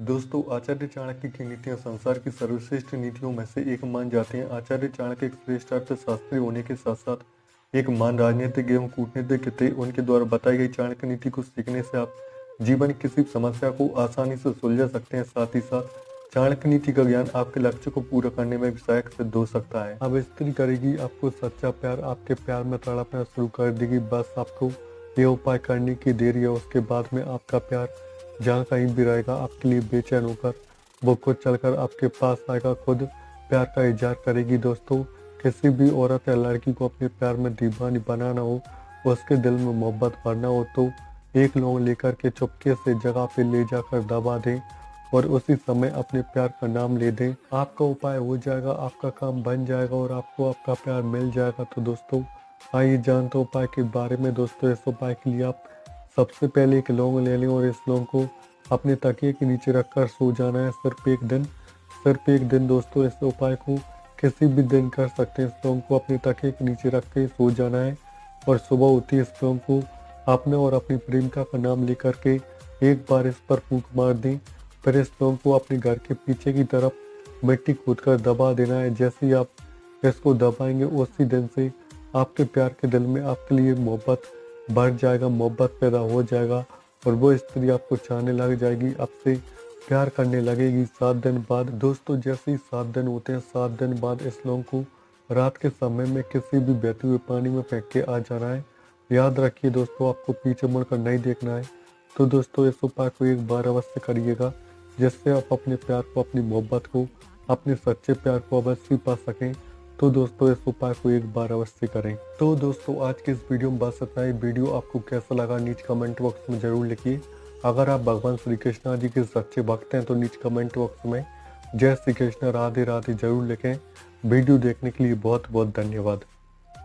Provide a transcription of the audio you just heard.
दोस्तों, आचार्य चाणक्य की नीतियाँ संसार की सर्वश्रेष्ठ नीतियों में से एक मान जाते हैं। आचार्य चाणक्य एक श्रेष्ठ अर्थशास्त्री होने के साथ साथ एक मान राजनीतिक एवं कूटनीतिक थे। उनके द्वारा बताई गई चाणक्य नीति को सीखने से आप जीवन की किसी समस्या को आसानी से सुलझा सकते हैं। साथ ही साथ चाणक्य नीति का ज्ञान आपके लक्ष्य को पूरा करने में भी सहायक सिद्ध हो सकता है। अब स्त्री करेगी आपको सच्चा प्यार, आपके प्यार में तड़पना शुरू कर देगी। बस आपको ये उपाय करने की देरी है। उसके बाद में आपका प्यार जहाँ कहीं भी रहेगा, आपके लिए बेचैन होकर, वो खुद चलकर आपके पास आएगा, खुद प्यार का इजहार करेगी। दोस्तों, किसी भी औरत या लड़की को अपने प्यार में दीवानी बनाना हो, उसके दिल में मोहब्बत भरना हो तो एक लोग लेकर के चुपके से जगह पे ले जाकर दबा दें और उसी समय अपने प्यार का नाम ले दें। आपका उपाय हो जाएगा, आपका काम बन जाएगा और आपको आपका प्यार मिल जाएगा। तो दोस्तों, आइए जानते उपाय के बारे में। दोस्तों, इस उपाय के लिए आप सबसे पहले एक लौंग ले लें और इस लौंग को अपने तकिए के नीचे रखकर सो जाना है। सिर्फ़ एक दिन, सिर्फ़ एक दिन दोस्तों, इस उपाय को किसी भी दिन कर सकते हैं। इस लौंग को अपने तकिए के नीचे रख के सो जाना है और सुबह होती इस लौंग को अपने और अपनी प्रेमिका का नाम लेकर के एक बार इस पर फूक मार दें। फिर इस लौंग को अपने घर के पीछे की तरफ़ मिट्टी कूद कर दबा देना है। जैसे ही आप इसको दबाएँगे, उसी दिन से आपके प्यार के दिल में आपके लिए मोहब्बत बढ़ जाएगा, मोहब्बत पैदा हो जाएगा और वो स्त्री आपको चाहने लग जाएगी, आपसे प्यार करने लगेगी। सात दिन बाद, दोस्तों, जैसे ही सात दिन होते हैं, सात दिन बाद इस लोगों को रात के समय में किसी भी बहते हुए पानी में फेंक के आ जाना है। याद रखिए दोस्तों, आपको पीछे मुड़कर नहीं देखना है। तो दोस्तों, इस उपाय को एक बार अवश्य करिएगा, जिससे आप अपने प्यार को, अपनी मोहब्बत को, अपने सच्चे प्यार को अवश्य पा सकें। तो दोस्तों, इस उपाय को एक बार अवश्य करें। तो दोस्तों, आज के इस वीडियो में बस इतना ही। वीडियो आपको कैसा लगा, नीचे कमेंट बॉक्स में ज़रूर लिखिए। अगर आप भगवान श्री कृष्णा जी के सच्चे भक्त हैं तो नीचे कमेंट बॉक्स में जय श्री कृष्ण राधे राधे ज़रूर लिखें। वीडियो देखने के लिए बहुत बहुत धन्यवाद।